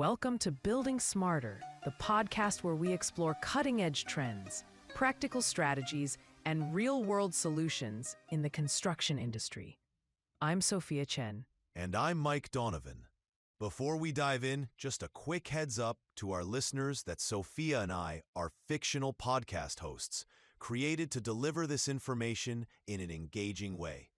Welcome to Building Smarter, the podcast where we explore cutting edge trends, practical strategies, and real world solutions in the construction industry. I'm Sophia Chen. And I'm Mike Donovan. Before we dive in, just a quick heads up to our listeners that Sophia and I are fictional podcast hosts created to deliver this information in an engaging way.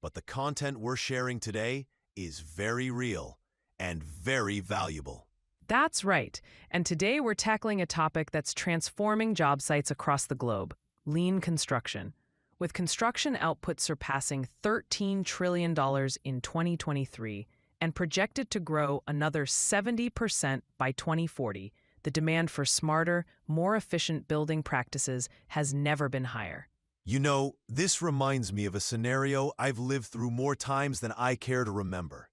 But the content we're sharing today is very real and very valuable. That's right. And today we're tackling a topic that's transforming job sites across the globe lean construction. With construction output surpassing $13 trillion in 2023 and projected to grow another 70% by 2040, the demand for smarter, more efficient building practices has never been higher. You know, this reminds me of a scenario I've lived through more times than I care to remember.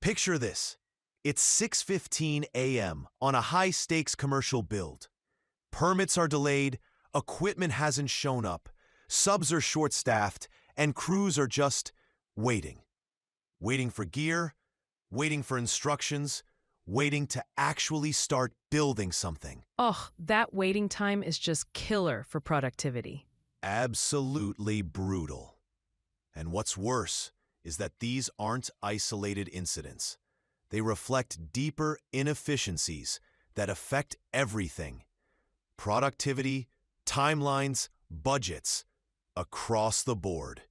Picture this. It's 6:15 a.m. on a high-stakes commercial build. Permits are delayed, equipment hasn't shown up, subs are short-staffed, and crews are just waiting. Waiting for gear, waiting for instructions, waiting to actually start building something. Ugh, that waiting time is just killer for productivity. Absolutely brutal. And what's worse is that these aren't isolated incidents. They reflect deeper inefficiencies that affect everything productivity, timelines, budgets, across the board.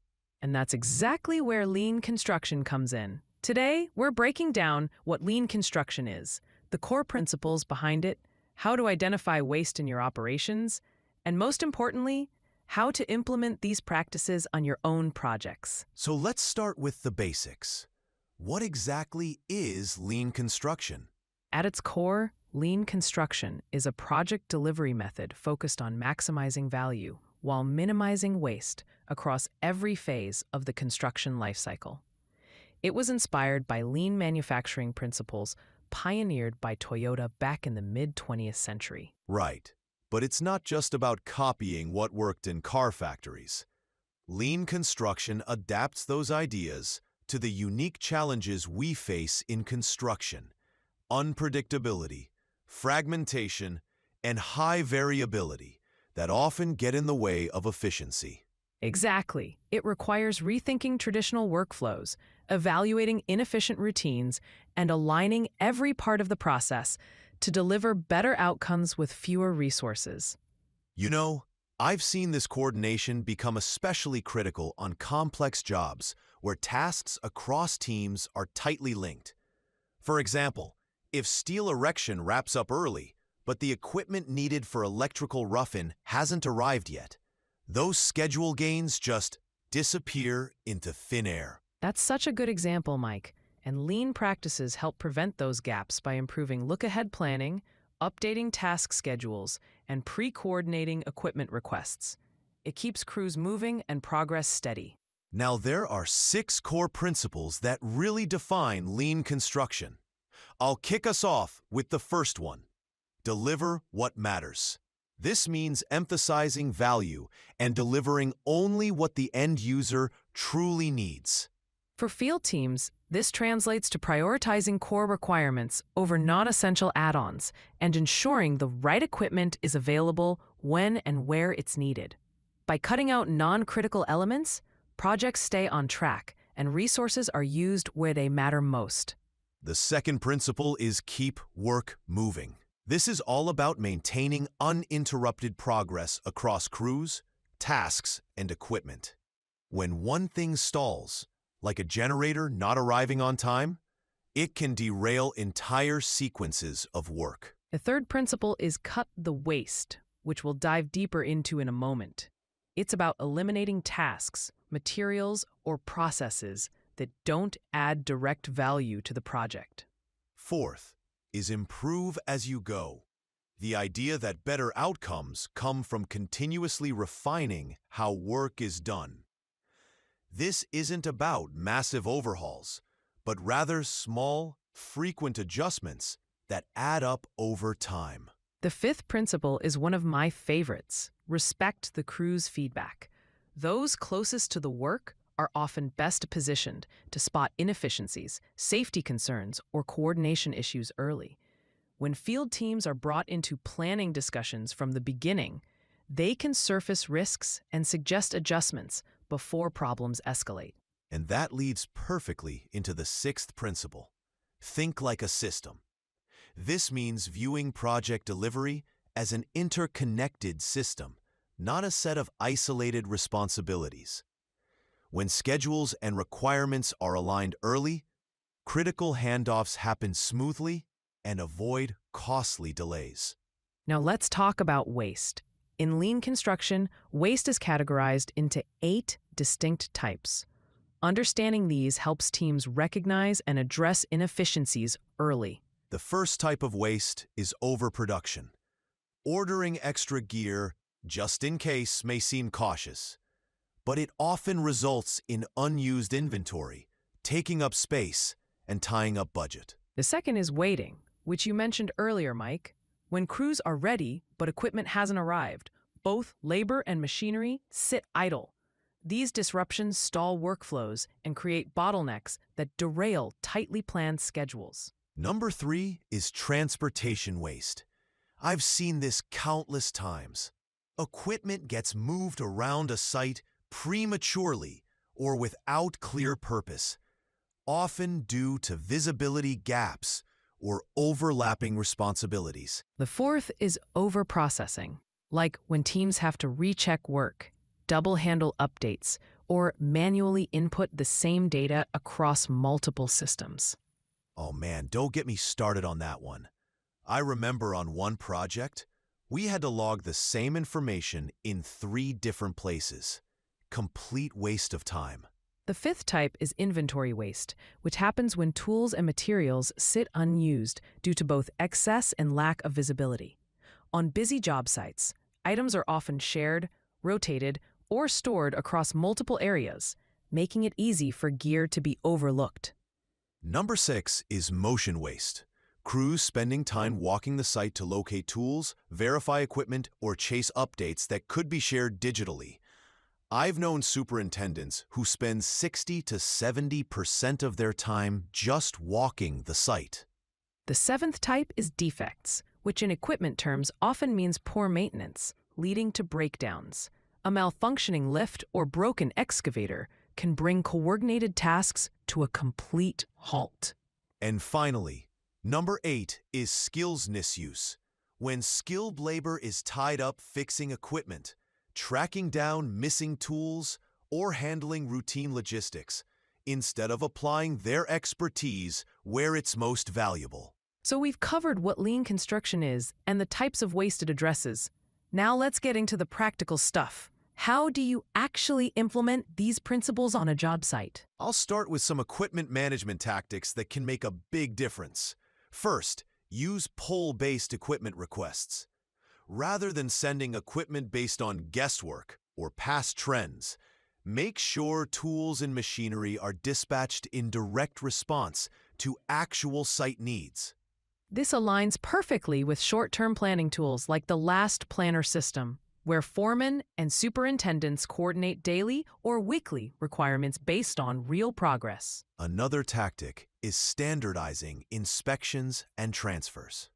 And that's exactly where lean construction comes in. Today, we're breaking down what lean construction is, the core principles behind it, how to identify waste in your operations, and most importantly, how to implement these practices on your own projects. So let's start with the basics. What exactly is lean construction? At its core, lean construction is a project delivery method focused on maximizing value while minimizing waste across every phase of the construction lifecycle. It was inspired by lean manufacturing principles pioneered by Toyota back in the mid 20th century. Right. But it's not just about copying what worked in car factories. Lean construction adapts those ideas to the unique challenges we face in construction unpredictability, fragmentation, and high variability that often get in the way of efficiency. Exactly. It requires rethinking traditional workflows, evaluating inefficient routines, and aligning every part of the process to deliver better outcomes with fewer resources. You know, I've seen this coordination become especially critical on complex jobs where tasks across teams are tightly linked. For example, if steel erection wraps up early, but the equipment needed for electrical rough-in hasn't arrived yet, those schedule gains just disappear into thin air. That's such a good example, Mike. And lean practices help prevent those gaps by improving look ahead planning, updating task schedules, and pre coordinating equipment requests. It keeps crews moving and progress steady. Now, there are six core principles that really define lean construction. I'll kick us off with the first one deliver what matters. This means emphasizing value and delivering only what the end user truly needs. For field teams, this translates to prioritizing core requirements over non essential add ons and ensuring the right equipment is available when and where it's needed. By cutting out non critical elements, projects stay on track and resources are used where they matter most. The second principle is keep work moving. This is all about maintaining uninterrupted progress across crews, tasks, and equipment. When one thing stalls, like a generator not arriving on time, it can derail entire sequences of work. The third principle is cut the waste, which we'll dive deeper into in a moment. It's about eliminating tasks, materials, or processes that don't add direct value to the project. Fourth is improve as you go. The idea that better outcomes come from continuously refining how work is done. This isn't about massive overhauls, but rather small, frequent adjustments that add up over time. The fifth principle is one of my favorites respect the crew's feedback. Those closest to the work are often best positioned to spot inefficiencies, safety concerns, or coordination issues early. When field teams are brought into planning discussions from the beginning, they can surface risks and suggest adjustments before problems escalate. And that leads perfectly into the sixth principle think like a system. This means viewing project delivery as an interconnected system, not a set of isolated responsibilities. When schedules and requirements are aligned early, critical handoffs happen smoothly and avoid costly delays. Now let's talk about waste. In lean construction, waste is categorized into eight distinct types. Understanding these helps teams recognize and address inefficiencies early. The first type of waste is overproduction. Ordering extra gear just in case may seem cautious, but it often results in unused inventory, taking up space, and tying up budget. The second is waiting, which you mentioned earlier, Mike. When crews are ready, but equipment hasn't arrived, both labor and machinery sit idle. These disruptions stall workflows and create bottlenecks that derail tightly planned schedules. Number three is transportation waste. I've seen this countless times. Equipment gets moved around a site prematurely or without clear purpose, often due to visibility gaps or overlapping responsibilities. The fourth is overprocessing, like when teams have to recheck work, double handle updates, or manually input the same data across multiple systems. Oh man, don't get me started on that one. I remember on one project, we had to log the same information in three different places. Complete waste of time. The fifth type is inventory waste, which happens when tools and materials sit unused due to both excess and lack of visibility. On busy job sites, items are often shared, rotated, or stored across multiple areas, making it easy for gear to be overlooked. Number six is motion waste. Crews spending time walking the site to locate tools, verify equipment, or chase updates that could be shared digitally. I've known superintendents who spend 60 to 70% of their time just walking the site. The seventh type is defects, which in equipment terms often means poor maintenance, leading to breakdowns. A malfunctioning lift or broken excavator can bring coordinated tasks to a complete halt. And finally, number eight is skills misuse. When skilled labor is tied up fixing equipment, tracking down missing tools, or handling routine logistics, instead of applying their expertise where it's most valuable. So we've covered what lean construction is and the types of waste it addresses. Now let's get into the practical stuff. How do you actually implement these principles on a job site? I'll start with some equipment management tactics that can make a big difference. First, use pull-based equipment requests. Rather than sending equipment based on guesswork or past trends, make sure tools and machinery are dispatched in direct response to actual site needs. This aligns perfectly with short-term planning tools like the Last Planner system, where foremen and superintendents coordinate daily or weekly requirements based on real progress. Another tactic is standardizing inspections and transfers.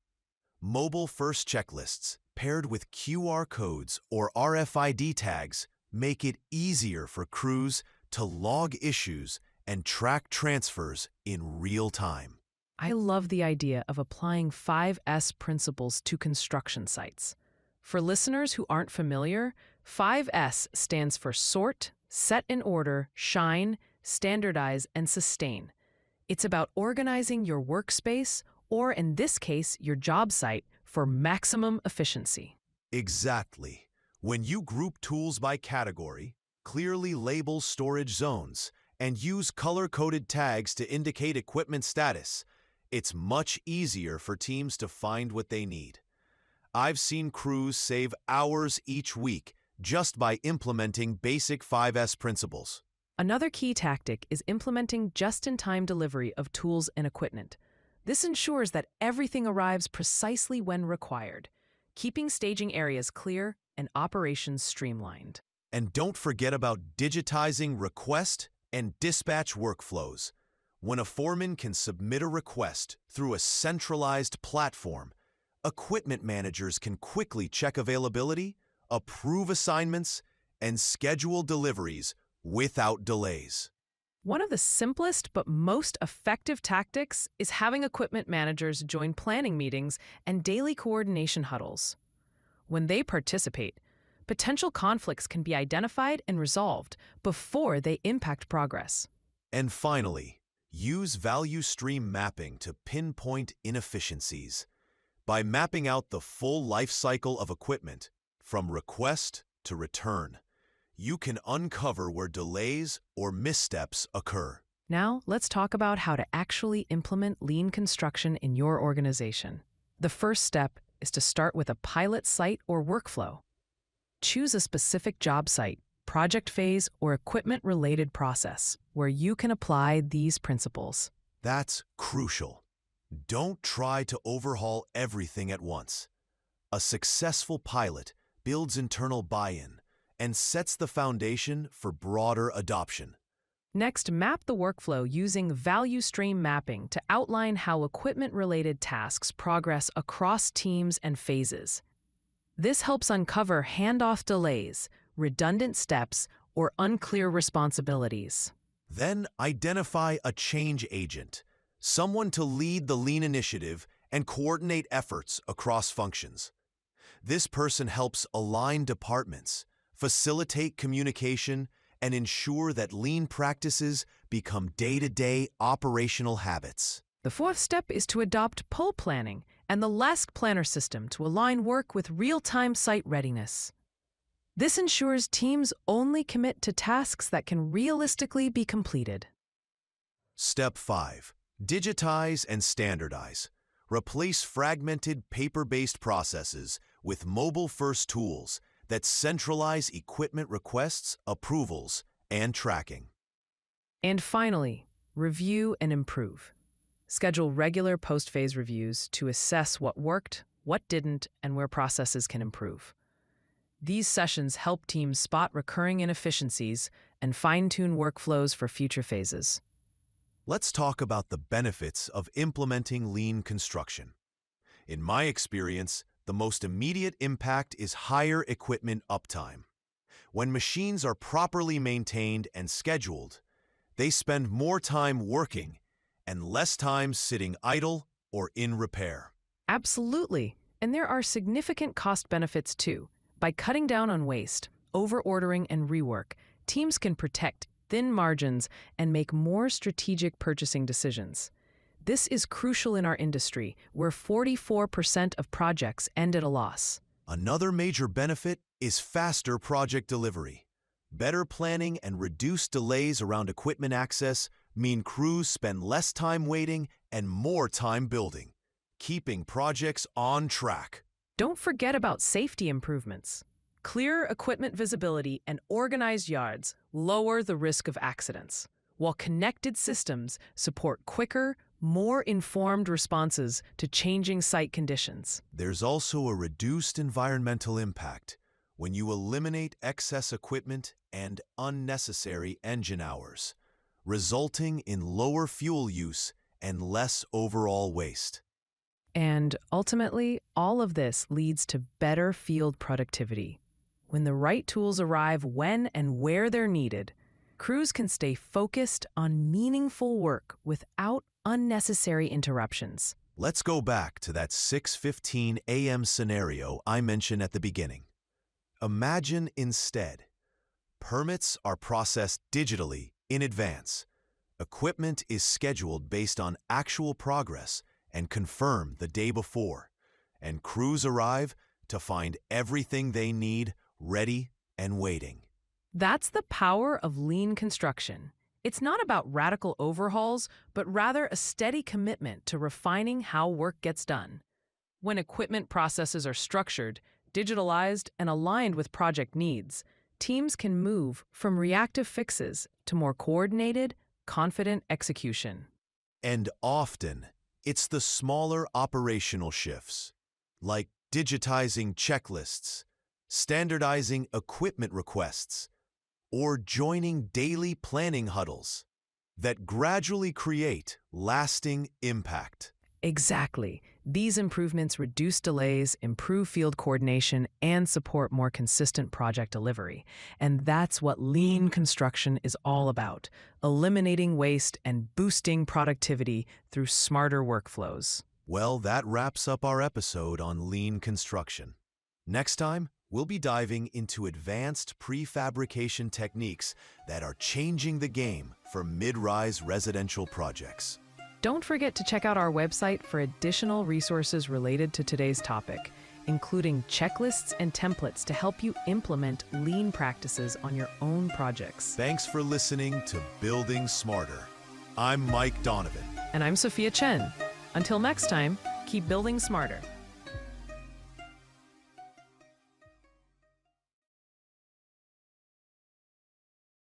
Mobile first checklists paired with QR codes or RFID tags make it easier for crews to log issues and track transfers in real time. I love the idea of applying 5S principles to construction sites. For listeners who aren't familiar, 5S stands for sort, set in order, shine, standardize, and sustain. It's about organizing your workspace, or in this case, your job site, for maximum efficiency. Exactly. When you group tools by category, clearly label storage zones, and use color-coded tags to indicate equipment status, it's much easier for teams to find what they need. I've seen crews save hours each week just by implementing basic 5S principles. Another key tactic is implementing just-in-time delivery of tools and equipment. This ensures that everything arrives precisely when required, keeping staging areas clear and operations streamlined. And don't forget about digitizing request and dispatch workflows. When a foreman can submit a request through a centralized platform, equipment managers can quickly check availability, approve assignments, and schedule deliveries without delays. One of the simplest but most effective tactics is having equipment managers join planning meetings and daily coordination huddles. When they participate, potential conflicts can be identified and resolved before they impact progress. And finally, use value stream mapping to pinpoint inefficiencies. By mapping out the full life cycle of equipment, from request to return, you can uncover where delays or missteps occur. Now, let's talk about how to actually implement lean construction in your organization. The first step is to start with a pilot site or workflow. Choose a specific job site, project phase, or equipment related process where you can apply these principles. That's crucial. Don't try to overhaul everything at once. A successful pilot builds internal buy in and sets the foundation for broader adoption. Next, map the workflow using value stream mapping to outline how equipment related tasks progress across teams and phases. This helps uncover handoff delays, redundant steps, or unclear responsibilities. Then identify a change agent, someone to lead the lean initiative and coordinate efforts across functions. This person helps align departments, facilitate communication, and ensure that lean practices become day to day operational habits. The fourth step is to adopt pull planning and the Last planner system to align work with real time site readiness. This ensures teams only commit to tasks that can realistically be completed. Step 5 Digitize and standardize. Replace fragmented paper based processes with mobile first tools that centralize equipment requests, approvals, and tracking. And finally, review and improve. Schedule regular post phase reviews to assess what worked, what didn't, and where processes can improve. These sessions help teams spot recurring inefficiencies and fine tune workflows for future phases. Let's talk about the benefits of implementing lean construction. In my experience, the most immediate impact is higher equipment uptime. When machines are properly maintained and scheduled, they spend more time working and less time sitting idle or in repair. Absolutely. And there are significant cost benefits too. By cutting down on waste, overordering, and rework, teams can protect thin margins and make more strategic purchasing decisions. This is crucial in our industry, where 44% of projects end at a loss. Another major benefit is faster project delivery. Better planning and reduced delays around equipment access mean crews spend less time waiting and more time building, keeping projects on track. Don't forget about safety improvements. Clear equipment visibility and organized yards lower the risk of accidents, while connected systems support quicker, more informed responses to changing site conditions. There's also a reduced environmental impact when you eliminate excess equipment and unnecessary engine hours, resulting in lower fuel use and less overall waste. And ultimately, all of this leads to better field productivity. When the right tools arrive when and where they're needed, crews can stay focused on meaningful work without unnecessary interruptions. Let's go back to that 6:15 a.m. scenario I mentioned at the beginning. Imagine instead permits are processed digitally in advance. Equipment is scheduled based on actual progress and confirmed the day before, and crews arrive to find everything they need ready and waiting. That's the power of lean construction. It's not about radical overhauls, but rather a steady commitment to refining how work gets done. When equipment processes are structured, digitalized, and aligned with project needs, teams can move from reactive fixes to more coordinated, confident execution. And often, it's the smaller operational shifts, like digitizing checklists, standardizing equipment requests, or joining daily planning huddles that gradually create lasting impact. Exactly. These improvements reduce delays, improve field coordination, and support more consistent project delivery. And that's what lean construction is all about eliminating waste and boosting productivity through smarter workflows. Well, that wraps up our episode on lean construction. Next time, we'll be diving into advanced prefabrication techniques that are changing the game for mid rise residential projects. Don't forget to check out our website for additional resources related to today's topic, including checklists and templates to help you implement lean practices on your own projects. Thanks for listening to Building Smarter. I'm Mike Donovan. And I'm Sophia Chen. Until next time, keep building smarter.